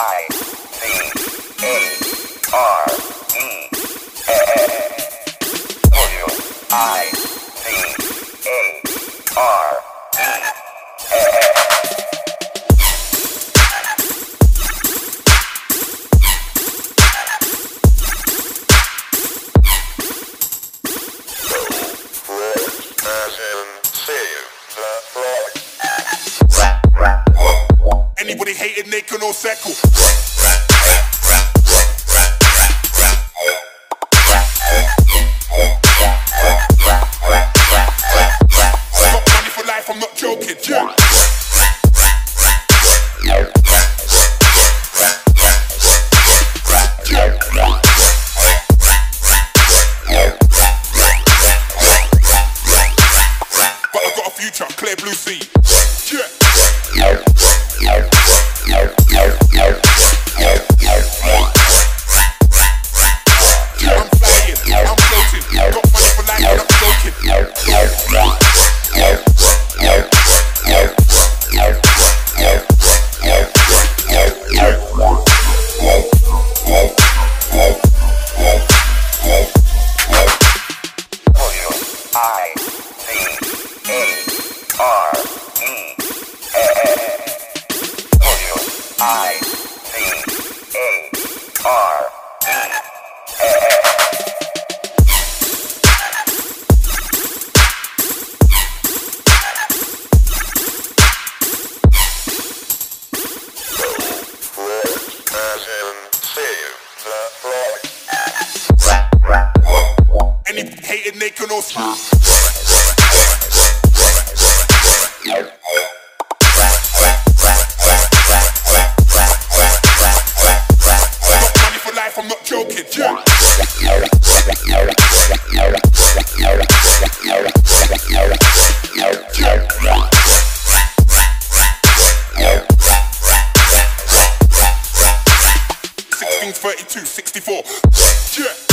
I C A R E. W I C A R E. They settle. Got money for life, I'm not joking. Yeah. Future, clear blue sea. Yeah. I Any hating, they can all 32, 64. Yeah.